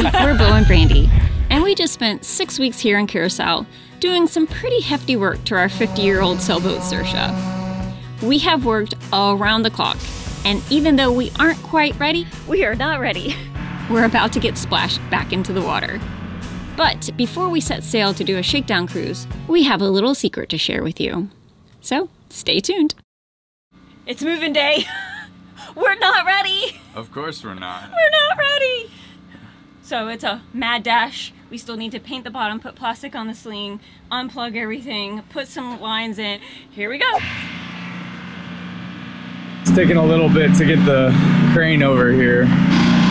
we're Beau and Brandy, and we just spent six weeks here in Curacao doing some pretty hefty work to our 50 year old sailboat Saoirse. We have worked around the clock, and even though we aren't quite ready, we are not ready. We're about to get splashed back into the water. But before we set sail to do a shakedown cruise, we have a little secret to share with you. So stay tuned. It's moving day. We're not ready. Of course we're not. We're not ready. So it's a mad dash. We still need to paint the bottom, put plastic on the sling, unplug everything, put some lines in. Here we go. It's taking a little bit to get the crane over here.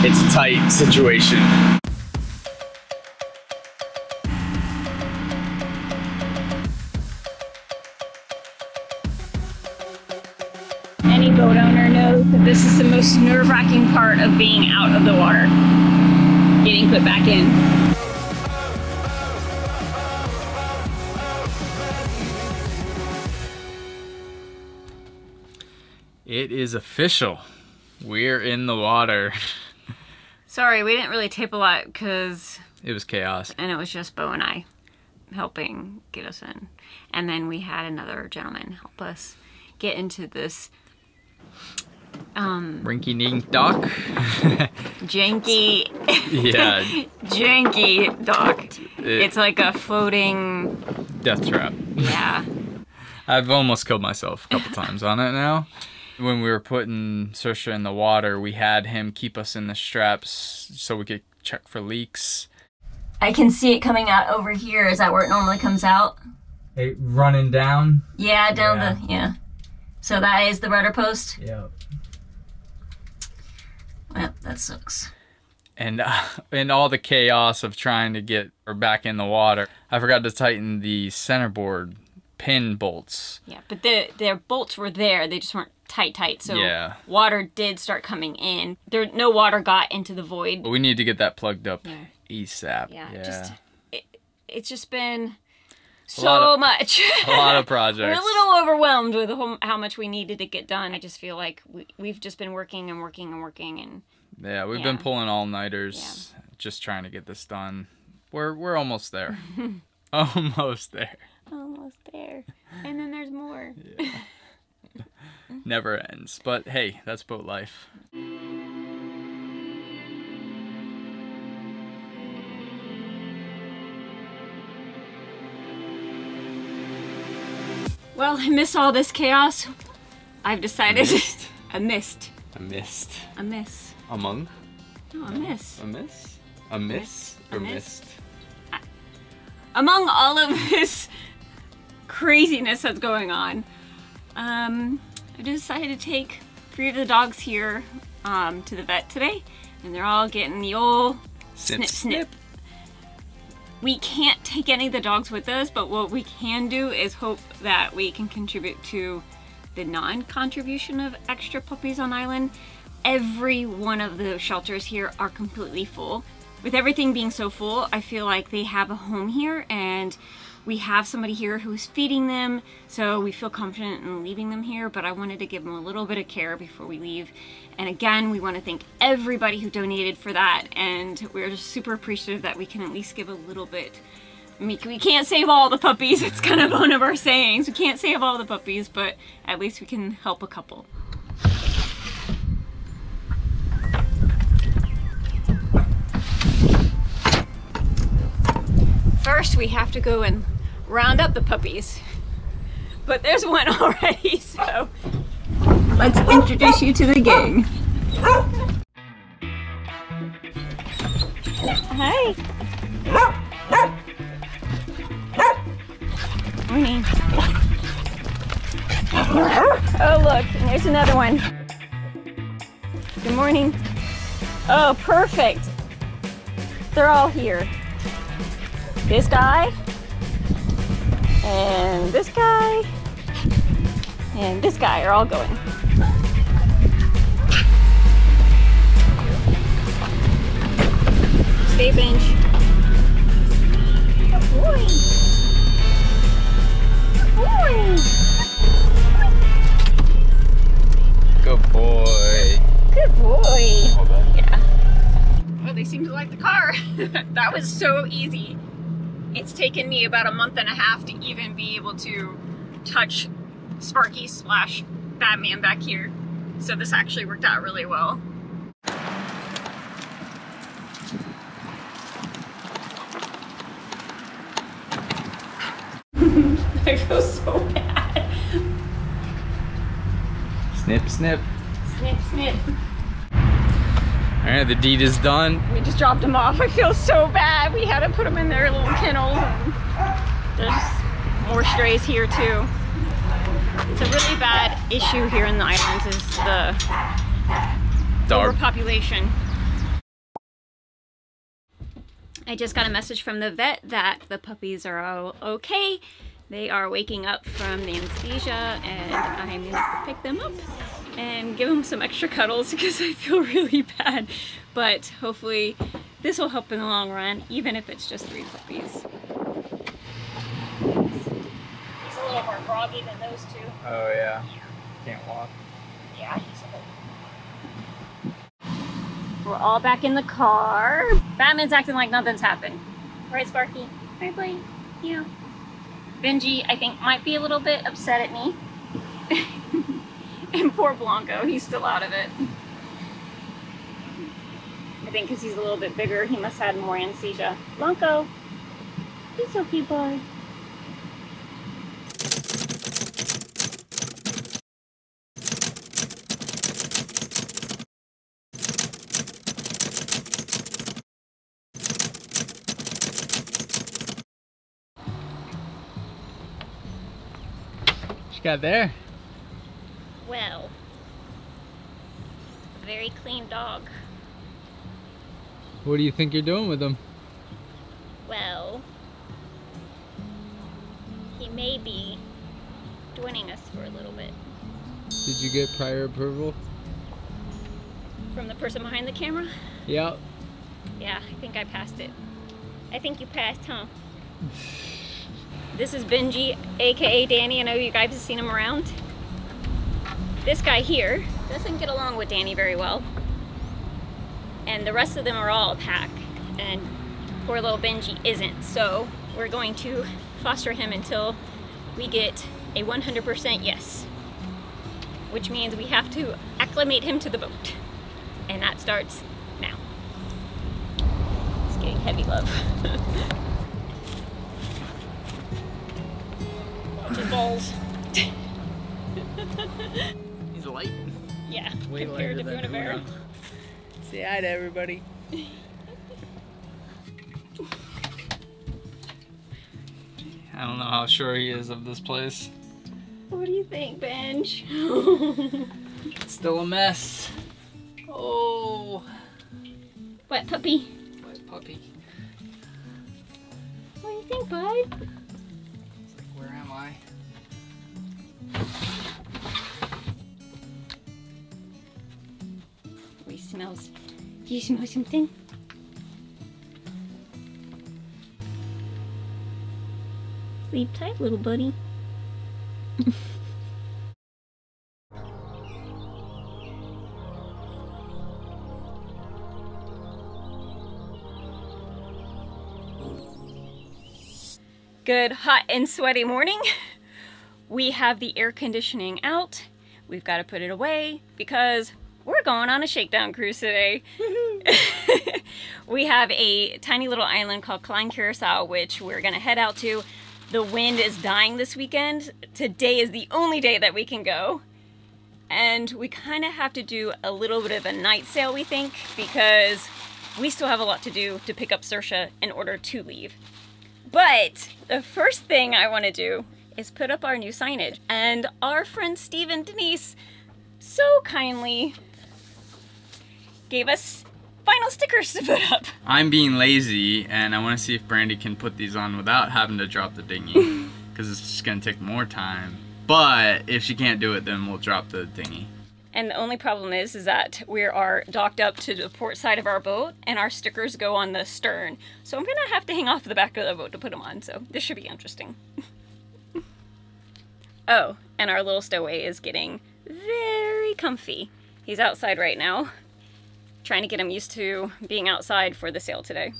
It's a tight situation. Any boat owner knows that this is the most nerve-wracking part of being out of the water. Back in. It is official. We're in the water. Sorry, we didn't really tape a lot because, It was chaos. and it was just Beau and I helping get us in. And then we had another gentleman help us get into this um, Rinky dink dock. janky, yeah, janky dock. it- It's like a floating, death trap. yeah. I've almost killed myself a couple times on it now. When we were putting Saoirse in the water, we had him keep us in the straps so we could check for leaks. I can see it coming out over here. Is that where it normally comes out? It running down. Yeah, down Yeah. the yeah. So that is the rudder post. Yeah. Well, that sucks. And uh, in all the chaos of trying to get her back in the water, I forgot to tighten the centerboard pin bolts. Yeah, but the their bolts were there. They just weren't tight, tight. So Yeah. water did start coming in. There, no water got into the void. But we need to get that plugged up Yeah. ASAP. Yeah, Yeah. just it, it's just been so of- much. a lot of projects. We're a little overwhelmed with how- how much we needed to get done. I just feel like we, we've just been working and working and working and Yeah, we've been pulling all nighters just trying to get this done. We're we're almost there. almost there. almost there. And then there's more. Never ends. But hey, that's boat life. Well, I miss all this chaos. I've decided. Missed? I missed. A mist. A miss. Among? No, a miss. A miss? A miss? A Or mist? mist? Among all of this craziness that's going on, um, I decided to take three of the dogs here um, to the vet today, and they're all getting the old snip snip. We can't take any of the dogs with us, but what we can do is hope that we can contribute to the non-contribution of extra puppies on island. Every one of the shelters here are completely full. With everything being so full, I feel like they have a home here and we have somebody here who's feeding them, so we feel confident in leaving them here, but I wanted to give them a little bit of care before we leave. And again, we want to thank everybody who donated for that, and we're just super appreciative that we can at least give a little bit. I mean, we can't save all the puppies, it's kind of one of our sayings. We can't save all the puppies, but at least we can help a couple. First, we have to go and round up the puppies. But there's one already, so let's introduce you to the gang. Hi. Morning. Oh, look, there's another one. Good morning. Oh, perfect. They're all here. This guy, and this guy, and this guy are all going. Stay bench. Good boy. Good boy. Good boy. Good boy. Yeah. Well, they seem to like the car. that was so easy. It's taken me about a month and a half to even be able to touch Sparky slash Batman back here. So this actually worked out really well. I feel so bad. Snip, snip. Snip, snip. All right, the deed is done. We just dropped them off. I feel so bad. We had to put them in their little kennels. There's more strays here too. It's a really bad issue here in the islands is the Dog. overpopulation. I just got a message from the vet that the puppies are all okay. They are waking up from the anesthesia and I'm gonna pick them up and give them some extra cuddles because I feel really bad. But hopefully this will help in the long run, even if it's just three puppies. He's a little more groggy than those two. Oh yeah. Can't walk. Yeah, he's a We're all back in the car. Batman's acting like nothing's happened. Right, Sparky? Right, buddy? Yeah. Benji, I think, might be a little bit upset at me. and poor Blanco, he's still out of it. I think because he's a little bit bigger, he must have had more anesthesia. Blanco, he's okay, bud. What you got there? Well, a very clean dog. What do you think you're doing with him? Well, he may be joining us for a little bit. Did you get prior approval? From the person behind the camera? Yep. Yeah, I think I passed it. I think you passed, huh? This is Benji, aka Danny. I know you guys have seen him around. This guy here doesn't get along with Danny very well. And the rest of them are all a pack. And poor little Benji isn't. So we're going to foster him until we get a 100% yes. Which means we have to acclimate him to the boat. And that starts now. It's getting heavy, love. Balls. He's light. Yeah, compared to Buena Bear. Say hi to everybody. I don't know how sure he is of this place. What do you think, Benj? It's still a mess. Oh, Wet puppy? wet puppy. What do you think, bud? It's like, where am I? Smells. Do you smell something? Sleep tight, little buddy. Good hot and sweaty morning. We have the air conditioning out. We've got to put it away because we're going on a shakedown cruise today. we have a tiny little island called Klein Curacao, which we're gonna head out to. The wind is dying this weekend. Today is the only day that we can go. And we kind of have to do a little bit of a night sail, we think, because we still have a lot to do to pick up Saoirse in order to leave. But the first thing I want to do is put up our new signage. And our friend Steve and Denise so kindly gave us final stickers to put up. I'm being lazy, and I want to see if Brandy can put these on without having to drop the dinghy, because it's just gonna take more time. But if she can't do it, then we'll drop the dinghy. And the only problem is, is that we are docked up to the port side of our boat, and our stickers go on the stern. So I'm gonna have to hang off the back of the boat to put them on. So this should be interesting. oh, and our little stowaway is getting very comfy. He's outside right now, trying to get him used to being outside for the sail today.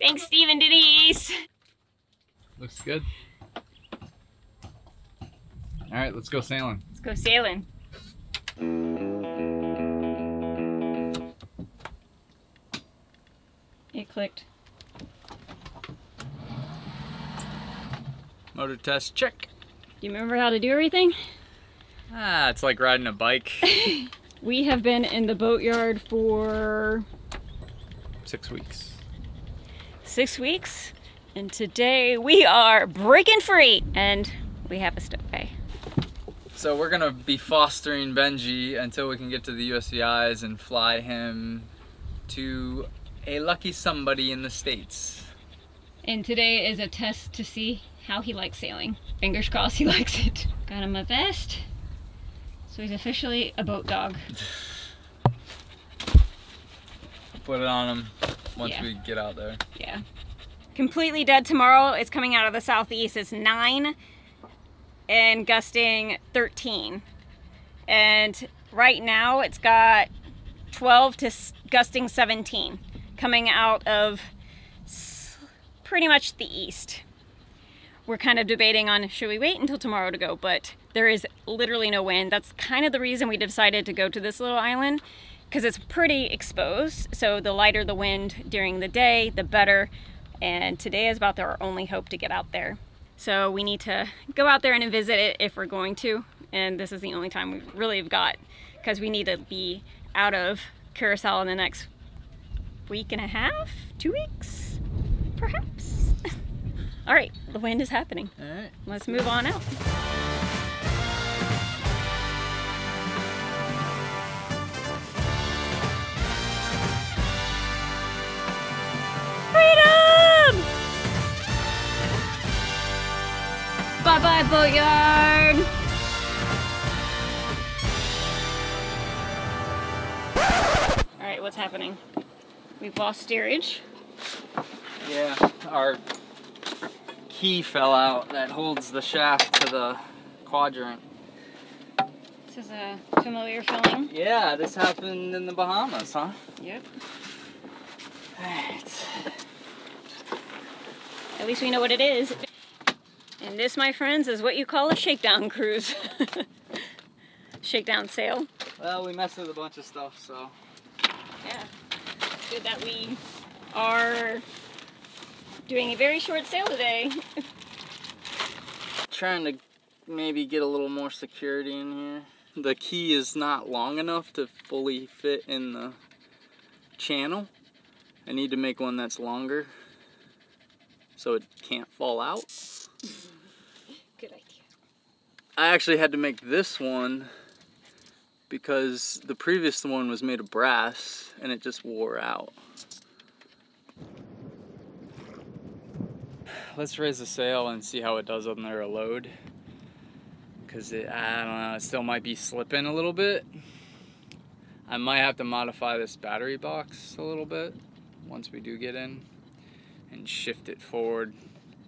Thanks, Steve and Denise. Looks good. All right, let's go sailing. Let's go sailing. It clicked. Motor test check. Do you remember how to do everything? Ah, it's like riding a bike. We have been in the boatyard for Six weeks. six weeks, and today we are breaking free, and we have a stowaway. So we're gonna be fostering Benji until we can get to the USVIs and fly him to a lucky somebody in the States. And today is a test to see how he likes sailing. Fingers crossed he likes it. Got him a vest. So he's officially a boat dog. Put it on him once Yeah. we get out there. Yeah. Completely dead tomorrow. It's coming out of the southeast. It's 9 and gusting 13. And right now it's got 12 to gusting 17 coming out of pretty much the east. We're kind of debating on should we wait until tomorrow to go, but there is literally no wind. That's kind of the reason we decided to go to this little island because it's pretty exposed. So the lighter the wind during the day, the better. And today is about our only hope to get out there. So we need to go out there and visit it if we're going to. And this is the only time we really have got because we need to be out of Curacao in the next week and a half, two weeks, perhaps. All right, the wind is happening. All right. Let's move on out. Freedom! Bye bye, boatyard! Alright, what's happening? We've lost steerage. Yeah, our key fell out that holds the shaft to the quadrant. This is a familiar feeling. Yeah, this happened in the Bahamas, huh? Yep. Alright. At least we know what it is. And this, my friends, is what you call a shakedown cruise. shakedown sail. Well, we messed with a bunch of stuff, so. Yeah. It's good that we are doing a very short sail today. Trying to maybe get a little more security in here. The key is not long enough to fully fit in the channel. I need to make one that's longer so it can't fall out. Good idea. I actually had to make this one because the previous one was made of brass and it just wore out. Let's raise the sail and see how it does under a load. Cause it, I don't know, it still might be slipping a little bit. I might have to modify this battery box a little bit once we do get in and shift it forward.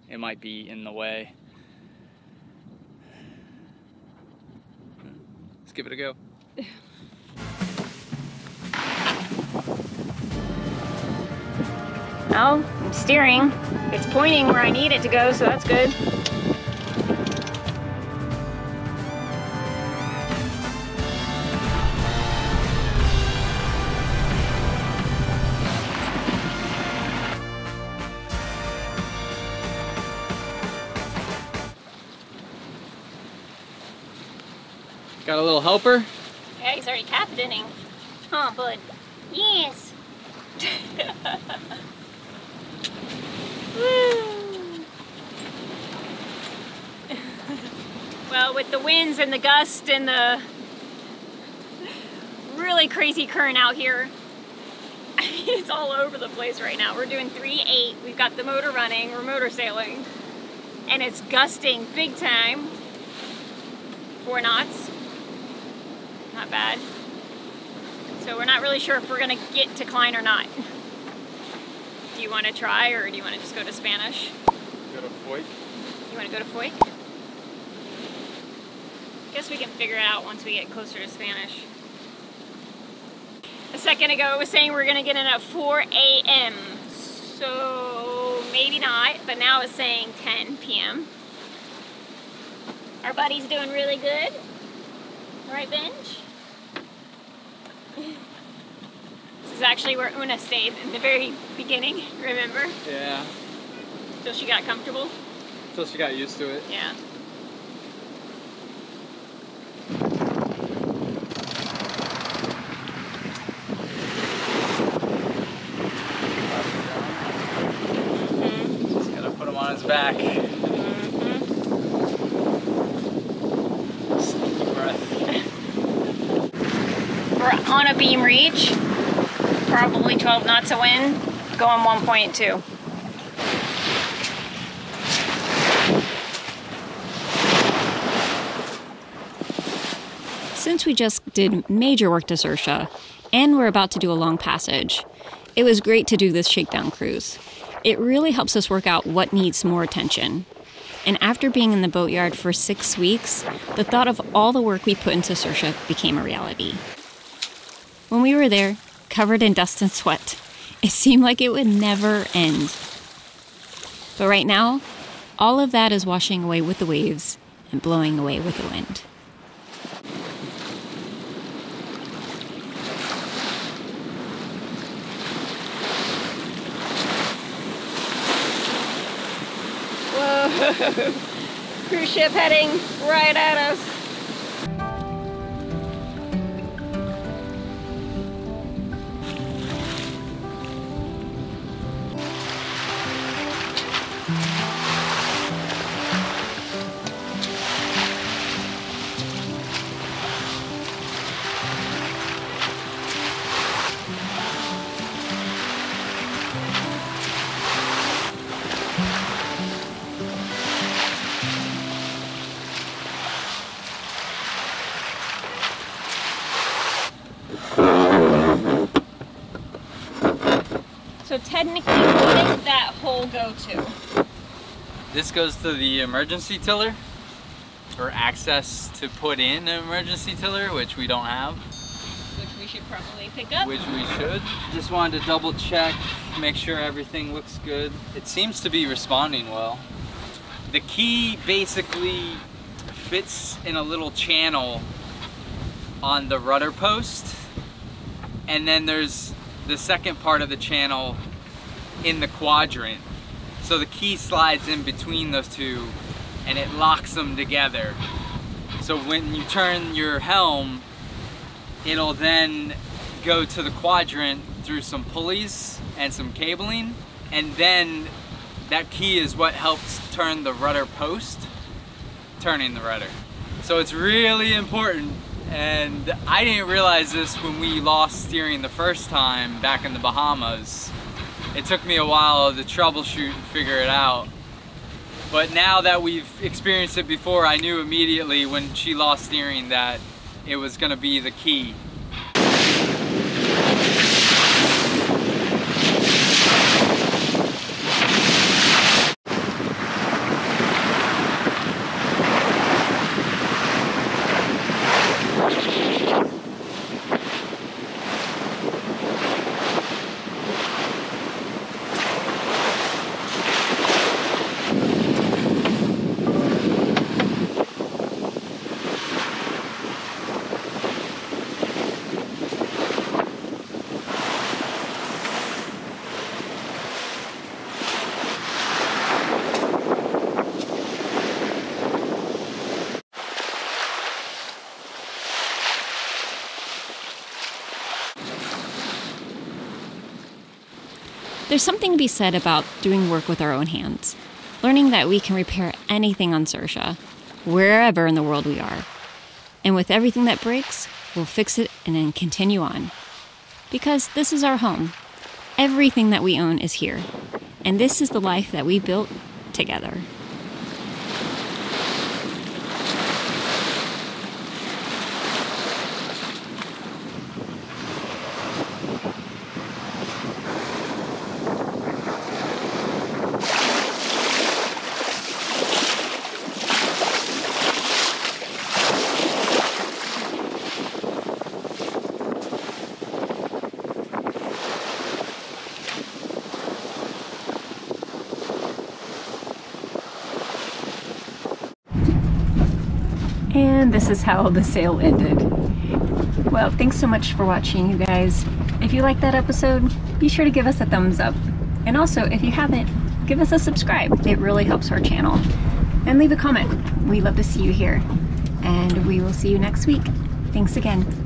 It might be in the way. Let's give it a go. Well, I'm steering. It's pointing where I need it to go, so that's good. Got a little helper? Yeah, he's already captaining. Huh, bud? Yes. Well, with the winds and the gust and the really crazy current out here, it's all over the place right now. We're doing 3-8. We've got the motor running. We're motor sailing. And it's gusting big time. Four knots. Not bad. So we're not really sure if we're gonna get to Klein or not. Do you want to try, or do you want to just go to Spanish? Go to Fuik. You want to go to Fuik? Guess we can figure it out once we get closer to Spanish. A second ago it was saying we're gonna get in at 4 a.m. So maybe not, but now it's saying 10 p.m. Our buddy's doing really good. Right, Benj? This is actually where Oona stayed in the very beginning, remember? Yeah. Till she got comfortable. Until she got used to it. Yeah. Just gotta put him on his back. Mm-hmm. Sneaky breath. We're on a beam reach, probably 12 knots of wind, going 1.2. Since we just did major work to Saoirse, and we're about to do a long passage, it was great to do this shakedown cruise. It really helps us work out what needs more attention. And after being in the boatyard for six weeks, the thought of all the work we put into Saoirse became a reality. When we were there, covered in dust and sweat, it seemed like it would never end. But right now, all of that is washing away with the waves and blowing away with the wind. Whoa! Cruise ship heading right at us. So technically, what does that hole go to? This goes to the emergency tiller, or access to put in an emergency tiller, which we don't have, Which we should probably pick up. which we should. Just wanted to double check, make sure everything looks good. It seems to be responding well. The key basically fits in a little channel on the rudder post, and then there's the second part of the channel in the quadrant. So the key slides in between those two and it locks them together. So when you turn your helm, it'll then go to the quadrant through some pulleys and some cabling and then that key is what helps turn the rudder post, turning the rudder. So it's really important and I didn't realize this when we lost steering the first time back in the Bahamas. It took me a while to troubleshoot and figure it out. But now that we've experienced it before, I knew immediately when she lost steering that it was gonna be the key. There's something to be said about doing work with our own hands, learning that we can repair anything on Saoirse, wherever in the world we are. And with everything that breaks, we'll fix it and then continue on. Because this is our home. Everything that we own is here. And this is the life that we built together. This is how the sail ended. Well, thanks so much for watching, you guys. If you liked that episode, be sure to give us a thumbs up. And also, if you haven't, give us a subscribe. It really helps our channel. And leave a comment. We love to see you here. And we will see you next week. Thanks again.